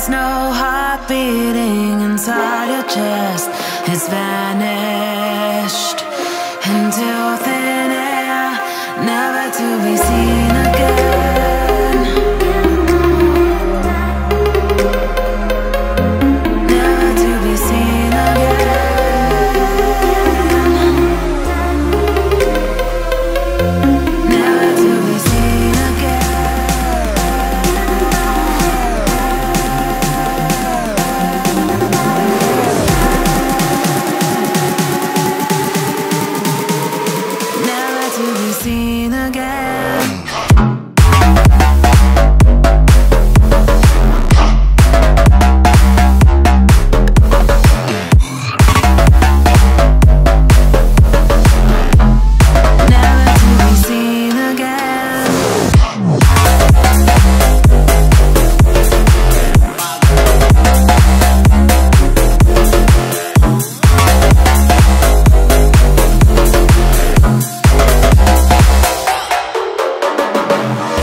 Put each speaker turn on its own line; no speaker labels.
There's no heart beating inside your chest. It's vanished into thin air, never to be seen. again. Thank.